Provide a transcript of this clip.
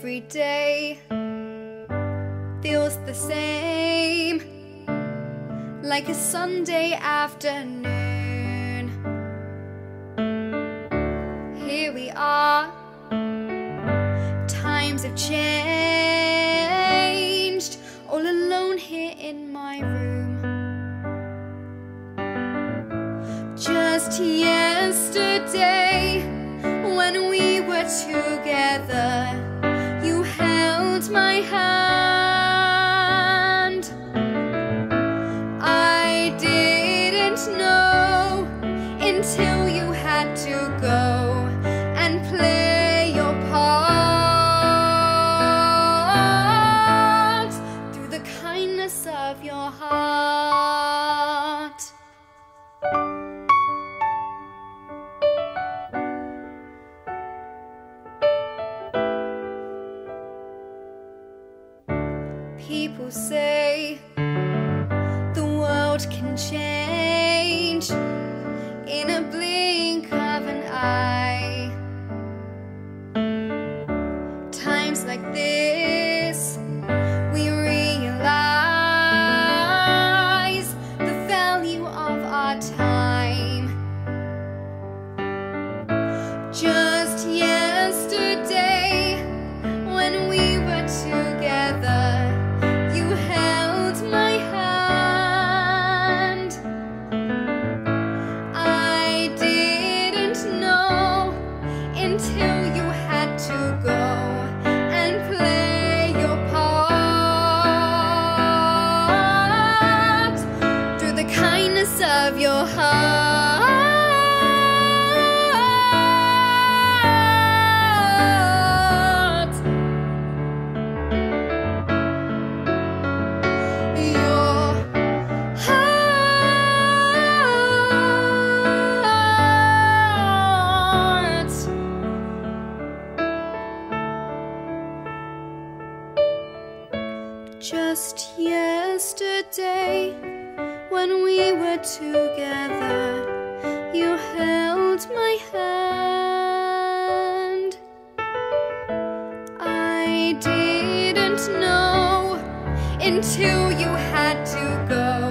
every day feels the same like a Sunday afternoon. Here we are, times have changed, all alone here in my room. Just yesterday, when we were together, hand. I didn't know until you had to go and play your part through the kindness of your heart. People say the world can change in a blink of an eye. Times like this, we realize the value of our time. Just Just yesterday, when we were together, you held my hand. I didn't know until you had to go